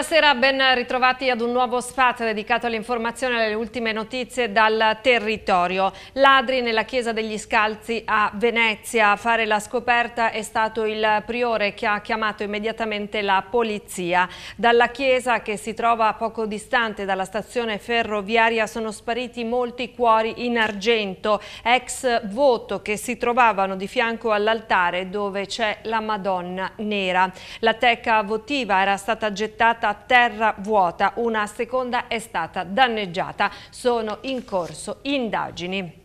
Buonasera, ben ritrovati ad un nuovo spazio dedicato all'informazione e alle ultime notizie dal territorio. Ladri nella chiesa degli Scalzi a Venezia. A fare la scoperta è stato il priore che ha chiamato immediatamente la polizia. Dalla chiesa che si trova poco distante dalla stazione ferroviaria sono spariti molti cuori in argento, ex voto che si trovavano di fianco all'altare dove c'è la Madonna nera. La teca votiva era stata gettata a terra vuota, una seconda è stata danneggiata. Sono in corso indagini.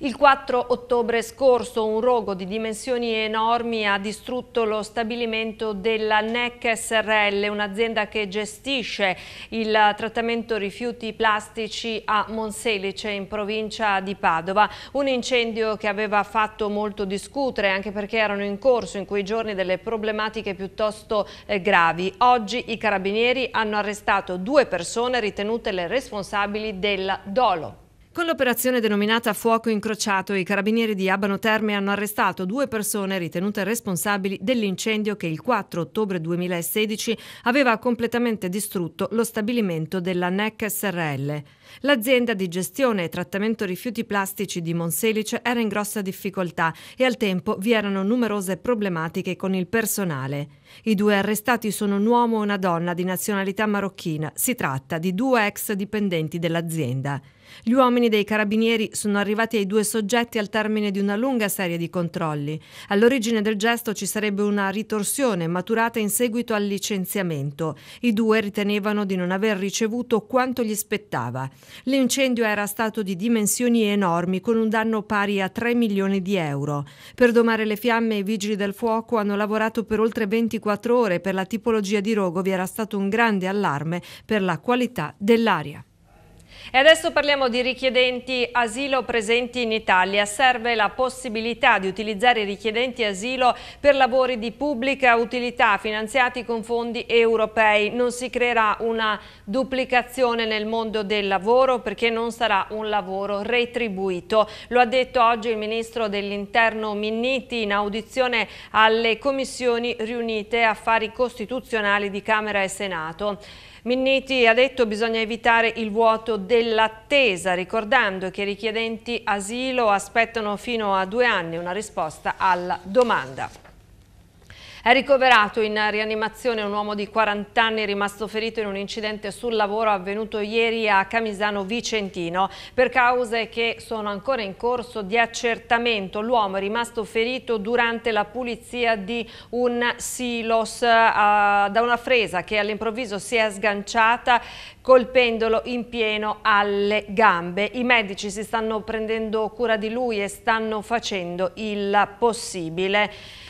Il 4 ottobre scorso un rogo di dimensioni enormi ha distrutto lo stabilimento della NEC SRL, un'azienda che gestisce il trattamento rifiuti plastici a Monselice in provincia di Padova. Un incendio che aveva fatto molto discutere anche perché erano in corso in quei giorni delle problematiche piuttosto eh, gravi. Oggi i carabinieri hanno arrestato due persone ritenute le responsabili del dolo. Con l'operazione denominata Fuoco Incrociato, i carabinieri di Abano Terme hanno arrestato due persone ritenute responsabili dell'incendio che il 4 ottobre 2016 aveva completamente distrutto lo stabilimento della NEC SRL. L'azienda di gestione e trattamento rifiuti plastici di Monselice era in grossa difficoltà e al tempo vi erano numerose problematiche con il personale. I due arrestati sono un uomo e una donna di nazionalità marocchina. Si tratta di due ex dipendenti dell'azienda. Gli uomini dei carabinieri sono arrivati ai due soggetti al termine di una lunga serie di controlli. All'origine del gesto ci sarebbe una ritorsione maturata in seguito al licenziamento. I due ritenevano di non aver ricevuto quanto gli spettava. L'incendio era stato di dimensioni enormi, con un danno pari a 3 milioni di euro. Per domare le fiamme i vigili del fuoco hanno lavorato per oltre 24 ore. Per la tipologia di rogo vi era stato un grande allarme per la qualità dell'aria. E adesso parliamo di richiedenti asilo presenti in Italia. Serve la possibilità di utilizzare i richiedenti asilo per lavori di pubblica utilità finanziati con fondi europei. Non si creerà una duplicazione nel mondo del lavoro perché non sarà un lavoro retribuito. Lo ha detto oggi il Ministro dell'Interno Minniti in audizione alle commissioni riunite affari costituzionali di Camera e Senato. Minniti ha detto che bisogna evitare il vuoto dell'attesa, ricordando che i richiedenti asilo aspettano fino a due anni una risposta alla domanda. È ricoverato in rianimazione un uomo di 40 anni rimasto ferito in un incidente sul lavoro avvenuto ieri a Camisano Vicentino. Per cause che sono ancora in corso di accertamento, l'uomo è rimasto ferito durante la pulizia di un silos uh, da una fresa che all'improvviso si è sganciata colpendolo in pieno alle gambe. I medici si stanno prendendo cura di lui e stanno facendo il possibile.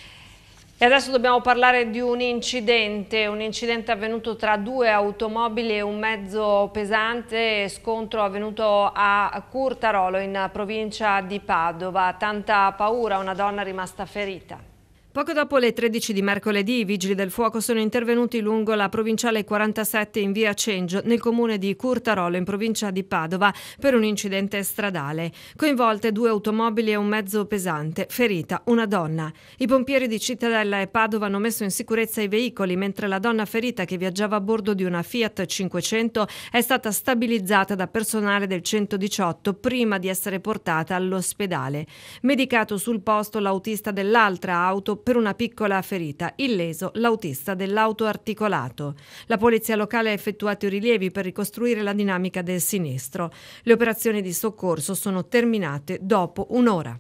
E adesso dobbiamo parlare di un incidente, un incidente avvenuto tra due automobili e un mezzo pesante, scontro avvenuto a Curtarolo in provincia di Padova. Tanta paura, una donna rimasta ferita. Poco dopo le 13 di mercoledì i vigili del fuoco sono intervenuti lungo la provinciale 47 in via Cengio nel comune di Curtarolo in provincia di Padova per un incidente stradale. Coinvolte due automobili e un mezzo pesante, ferita una donna. I pompieri di Cittadella e Padova hanno messo in sicurezza i veicoli mentre la donna ferita che viaggiava a bordo di una Fiat 500 è stata stabilizzata da personale del 118 prima di essere portata all'ospedale. Medicato sul posto l'autista dell'altra auto per una piccola ferita, illeso l'autista dell'auto articolato. La polizia locale ha effettuato i rilievi per ricostruire la dinamica del sinistro. Le operazioni di soccorso sono terminate dopo un'ora.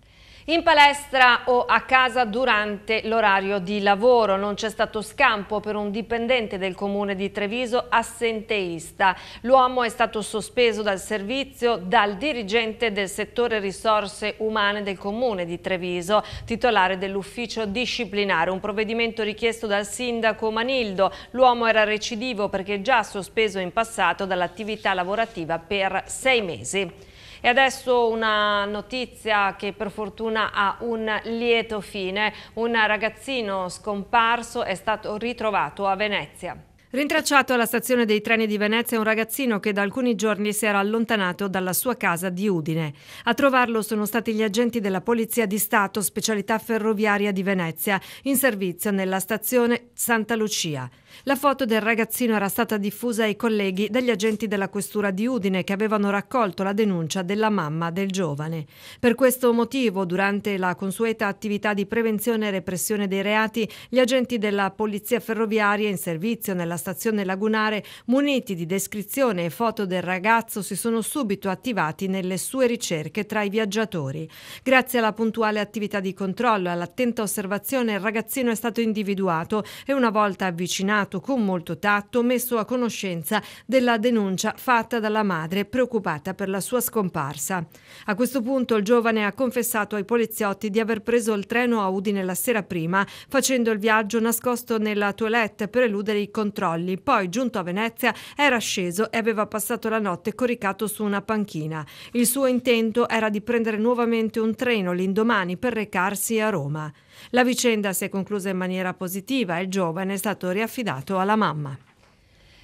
In palestra o a casa durante l'orario di lavoro non c'è stato scampo per un dipendente del comune di Treviso assenteista. L'uomo è stato sospeso dal servizio dal dirigente del settore risorse umane del comune di Treviso, titolare dell'ufficio disciplinare, un provvedimento richiesto dal sindaco Manildo. L'uomo era recidivo perché già sospeso in passato dall'attività lavorativa per sei mesi. E adesso una notizia che per fortuna ha un lieto fine. Un ragazzino scomparso è stato ritrovato a Venezia. Rintracciato alla stazione dei treni di Venezia un ragazzino che da alcuni giorni si era allontanato dalla sua casa di Udine. A trovarlo sono stati gli agenti della Polizia di Stato, specialità ferroviaria di Venezia, in servizio nella stazione Santa Lucia. La foto del ragazzino era stata diffusa ai colleghi degli agenti della questura di Udine che avevano raccolto la denuncia della mamma del giovane. Per questo motivo, durante la consueta attività di prevenzione e repressione dei reati, gli agenti della Polizia Ferroviaria in servizio nella stazione lagunare, muniti di descrizione e foto del ragazzo, si sono subito attivati nelle sue ricerche tra i viaggiatori. Grazie alla puntuale attività di controllo e all'attenta osservazione, il ragazzino è stato individuato e una volta avvicinato avvocato con molto tatto messo a conoscenza della denuncia fatta dalla madre preoccupata per la sua scomparsa. A questo punto il giovane ha confessato ai poliziotti di aver preso il treno a Udine la sera prima, facendo il viaggio nascosto nella toilette per eludere i controlli. Poi, giunto a Venezia, era sceso e aveva passato la notte coricato su una panchina. Il suo intento era di prendere nuovamente un treno l'indomani per recarsi a Roma. La vicenda si è conclusa in maniera positiva e il giovane è stato riaffidato alla mamma.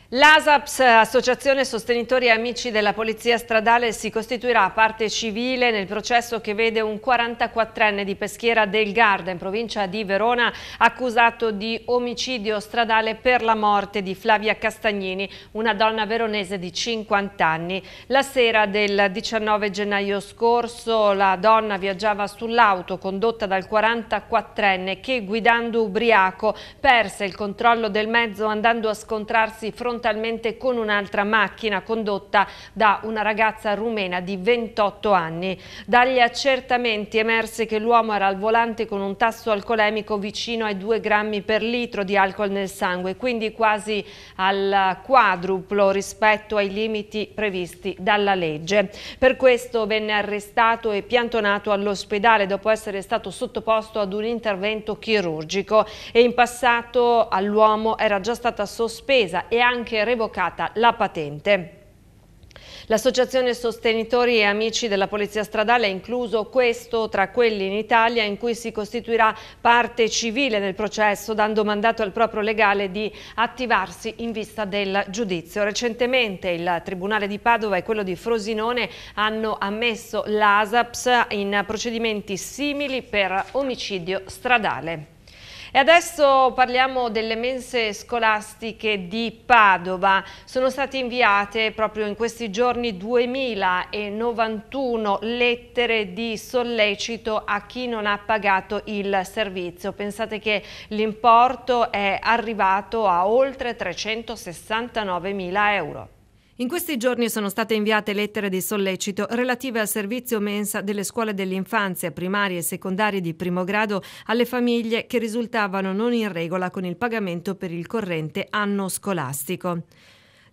L'ASAPS, Associazione Sostenitori e Amici della Polizia Stradale, si costituirà parte civile nel processo che vede un 44enne di Peschiera del Garda, in provincia di Verona, accusato di omicidio stradale per la morte di Flavia Castagnini, una donna veronese di 50 anni. La sera del 19 gennaio scorso la donna viaggiava sull'auto condotta dal 44enne che, guidando ubriaco, perse il controllo del mezzo andando a scontrarsi frontalmente frontalmente con un'altra macchina condotta da una ragazza rumena di 28 anni. Dagli accertamenti emerse che l'uomo era al volante con un tasso alcolemico vicino ai 2 grammi per litro di alcol nel sangue, quindi quasi al quadruplo rispetto ai limiti previsti dalla legge. Per questo venne arrestato e piantonato all'ospedale dopo essere stato sottoposto ad un intervento chirurgico e in passato all'uomo era già stata sospesa e anche anche revocata la patente. L'associazione Sostenitori e Amici della Polizia Stradale ha incluso questo tra quelli in Italia in cui si costituirà parte civile del processo dando mandato al proprio legale di attivarsi in vista del giudizio. Recentemente il Tribunale di Padova e quello di Frosinone hanno ammesso l'ASAPS in procedimenti simili per omicidio stradale. E adesso parliamo delle mense scolastiche di Padova. Sono state inviate proprio in questi giorni 2091 lettere di sollecito a chi non ha pagato il servizio. Pensate che l'importo è arrivato a oltre 369 mila euro. In questi giorni sono state inviate lettere di sollecito relative al servizio mensa delle scuole dell'infanzia primarie e secondarie di primo grado alle famiglie che risultavano non in regola con il pagamento per il corrente anno scolastico.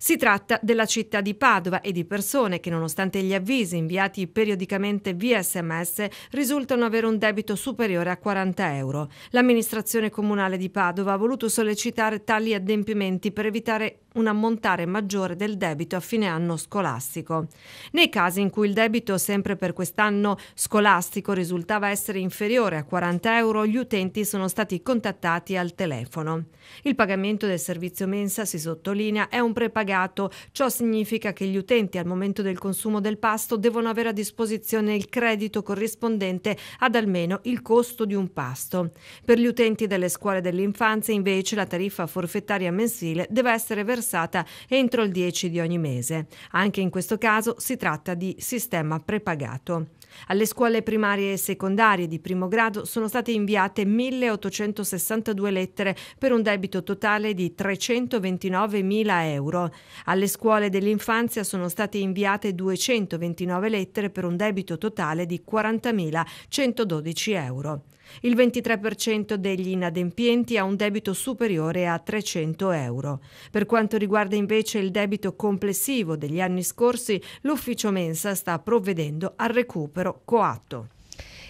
Si tratta della città di Padova e di persone che, nonostante gli avvisi inviati periodicamente via sms, risultano avere un debito superiore a 40 euro. L'amministrazione comunale di Padova ha voluto sollecitare tali adempimenti per evitare un ammontare maggiore del debito a fine anno scolastico. Nei casi in cui il debito sempre per quest'anno scolastico risultava essere inferiore a 40 euro, gli utenti sono stati contattati al telefono. Il pagamento del servizio mensa, si sottolinea, è un prepagato. Ciò significa che gli utenti al momento del consumo del pasto devono avere a disposizione il credito corrispondente ad almeno il costo di un pasto. Per gli utenti delle scuole dell'infanzia invece la tariffa forfettaria mensile deve essere versata entro il 10 di ogni mese. Anche in questo caso si tratta di sistema prepagato. Alle scuole primarie e secondarie di primo grado sono state inviate 1.862 lettere per un debito totale di 329.000 euro. Alle scuole dell'infanzia sono state inviate 229 lettere per un debito totale di 40.112 euro. Il 23% degli inadempienti ha un debito superiore a 300 euro. Per quanto riguarda invece il debito complessivo degli anni scorsi, l'ufficio Mensa sta provvedendo al recupero coatto.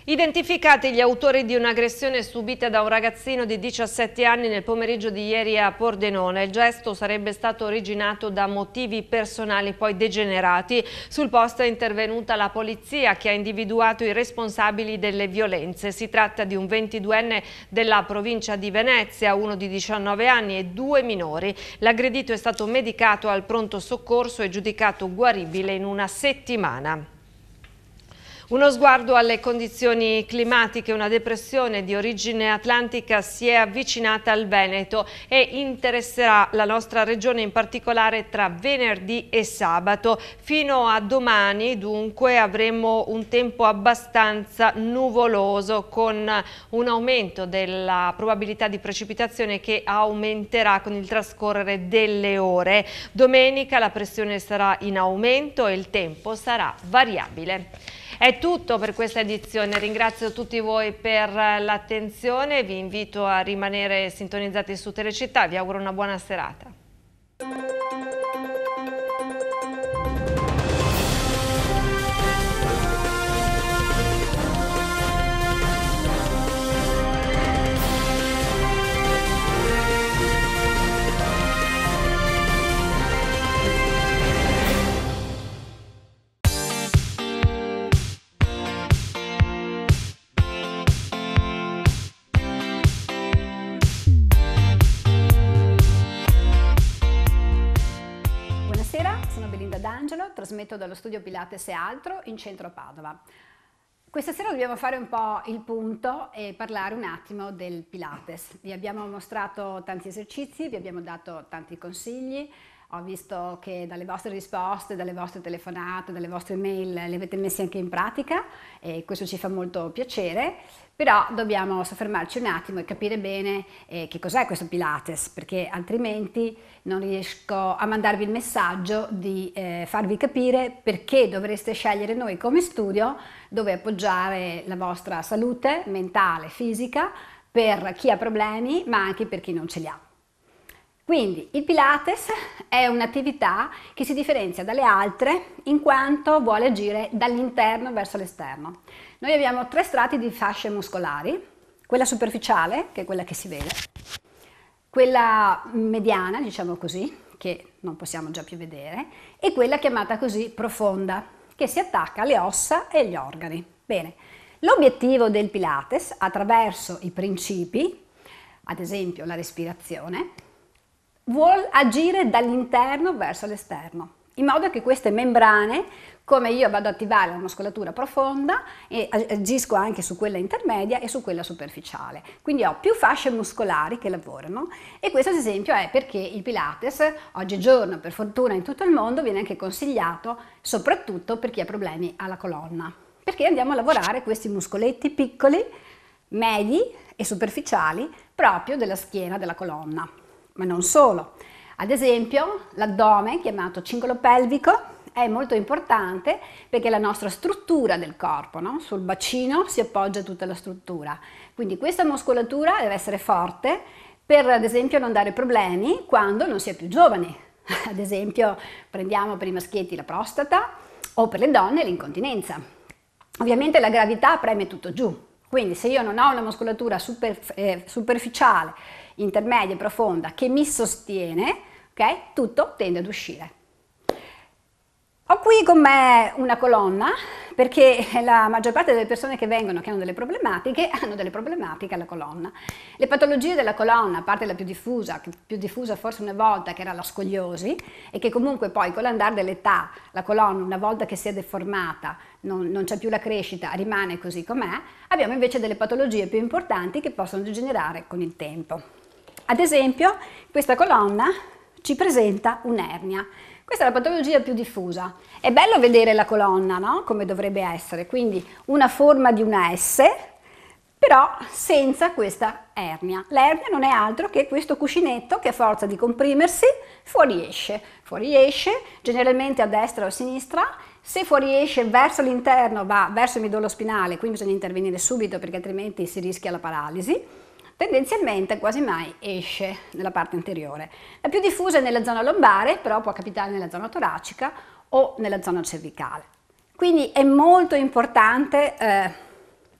Identificati gli autori di un'aggressione subita da un ragazzino di 17 anni nel pomeriggio di ieri a Pordenone. Il gesto sarebbe stato originato da motivi personali poi degenerati. Sul posto è intervenuta la polizia che ha individuato i responsabili delle violenze. Si tratta di un 22enne della provincia di Venezia, uno di 19 anni e due minori. L'aggredito è stato medicato al pronto soccorso e giudicato guaribile in una settimana. Uno sguardo alle condizioni climatiche, una depressione di origine atlantica si è avvicinata al Veneto e interesserà la nostra regione in particolare tra venerdì e sabato. Fino a domani dunque avremo un tempo abbastanza nuvoloso con un aumento della probabilità di precipitazione che aumenterà con il trascorrere delle ore. Domenica la pressione sarà in aumento e il tempo sarà variabile. È tutto per questa edizione, ringrazio tutti voi per l'attenzione, vi invito a rimanere sintonizzati su Telecittà, vi auguro una buona serata. Trasmetto dallo studio Pilates e altro in centro Padova. Questa sera dobbiamo fare un po' il punto e parlare un attimo del Pilates. Vi abbiamo mostrato tanti esercizi, vi abbiamo dato tanti consigli, ho visto che dalle vostre risposte, dalle vostre telefonate, dalle vostre mail le avete messe anche in pratica e questo ci fa molto piacere, però dobbiamo soffermarci un attimo e capire bene eh, che cos'è questo Pilates, perché altrimenti non riesco a mandarvi il messaggio di eh, farvi capire perché dovreste scegliere noi come studio dove appoggiare la vostra salute mentale, fisica, per chi ha problemi ma anche per chi non ce li ha. Quindi il Pilates è un'attività che si differenzia dalle altre in quanto vuole agire dall'interno verso l'esterno. Noi abbiamo tre strati di fasce muscolari, quella superficiale, che è quella che si vede, quella mediana, diciamo così, che non possiamo già più vedere, e quella chiamata così profonda, che si attacca alle ossa e agli organi. Bene, l'obiettivo del Pilates, attraverso i principi, ad esempio la respirazione, vuol agire dall'interno verso l'esterno, in modo che queste membrane, come io vado ad attivare la muscolatura profonda, e agisco anche su quella intermedia e su quella superficiale. Quindi ho più fasce muscolari che lavorano e questo ad esempio è perché il Pilates oggigiorno, per fortuna in tutto il mondo, viene anche consigliato soprattutto per chi ha problemi alla colonna, perché andiamo a lavorare questi muscoletti piccoli, medi e superficiali proprio della schiena della colonna ma non solo. Ad esempio l'addome, chiamato cingolo pelvico, è molto importante perché è la nostra struttura del corpo, no? sul bacino si appoggia tutta la struttura. Quindi questa muscolatura deve essere forte per ad esempio non dare problemi quando non si è più giovani. Ad esempio prendiamo per i maschietti la prostata o per le donne l'incontinenza. Ovviamente la gravità preme tutto giù, quindi se io non ho una muscolatura super, eh, superficiale intermedia e profonda che mi sostiene, ok? Tutto tende ad uscire. Ho qui con me una colonna perché la maggior parte delle persone che vengono che hanno delle problematiche hanno delle problematiche alla colonna. Le patologie della colonna, a parte la più diffusa, più diffusa forse una volta che era la scoliosi e che comunque poi con l'andare dell'età la colonna una volta che si è deformata non, non c'è più la crescita, rimane così com'è, abbiamo invece delle patologie più importanti che possono degenerare con il tempo. Ad esempio, questa colonna ci presenta un'ernia. Questa è la patologia più diffusa. È bello vedere la colonna, no? Come dovrebbe essere, quindi una forma di una S, però senza questa ernia. L'ernia non è altro che questo cuscinetto che a forza di comprimersi fuoriesce. Fuoriesce generalmente a destra o a sinistra, se fuoriesce verso l'interno va verso il midollo spinale, quindi bisogna intervenire subito perché altrimenti si rischia la paralisi tendenzialmente quasi mai esce nella parte anteriore. La più diffusa è nella zona lombare, però può capitare nella zona toracica o nella zona cervicale. Quindi è molto importante eh,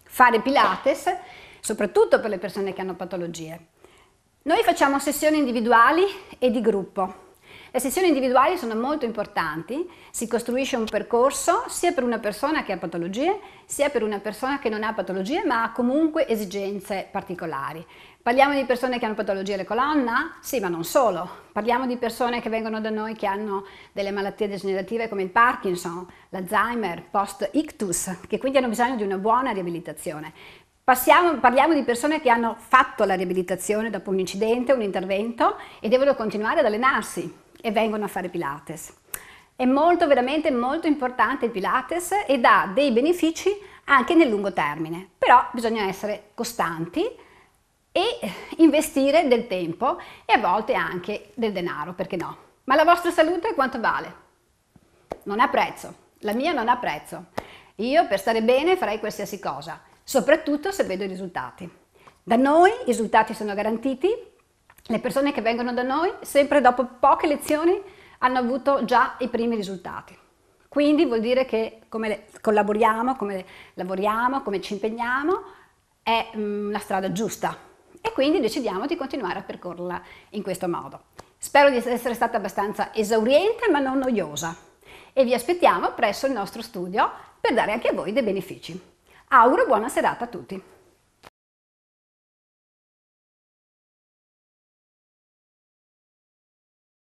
fare Pilates, soprattutto per le persone che hanno patologie. Noi facciamo sessioni individuali e di gruppo. Le sessioni individuali sono molto importanti, si costruisce un percorso sia per una persona che ha patologie, sia per una persona che non ha patologie ma ha comunque esigenze particolari. Parliamo di persone che hanno patologie alle colonna? Sì, ma non solo. Parliamo di persone che vengono da noi che hanno delle malattie degenerative come il Parkinson, l'Alzheimer, post-ictus, che quindi hanno bisogno di una buona riabilitazione. Passiamo, parliamo di persone che hanno fatto la riabilitazione dopo un incidente, un intervento e devono continuare ad allenarsi e vengono a fare Pilates. È molto, veramente molto importante il Pilates e dà dei benefici anche nel lungo termine, però bisogna essere costanti, e investire del tempo e a volte anche del denaro, perché no? Ma la vostra salute quanto vale? Non ha prezzo, la mia non ha prezzo. Io per stare bene farei qualsiasi cosa, soprattutto se vedo i risultati. Da noi i risultati sono garantiti, le persone che vengono da noi sempre dopo poche lezioni hanno avuto già i primi risultati. Quindi vuol dire che come collaboriamo, come lavoriamo, come ci impegniamo, è mm, una strada giusta e quindi decidiamo di continuare a percorrerla in questo modo. Spero di essere stata abbastanza esauriente ma non noiosa e vi aspettiamo presso il nostro studio per dare anche a voi dei benefici. Auguro buona serata a tutti!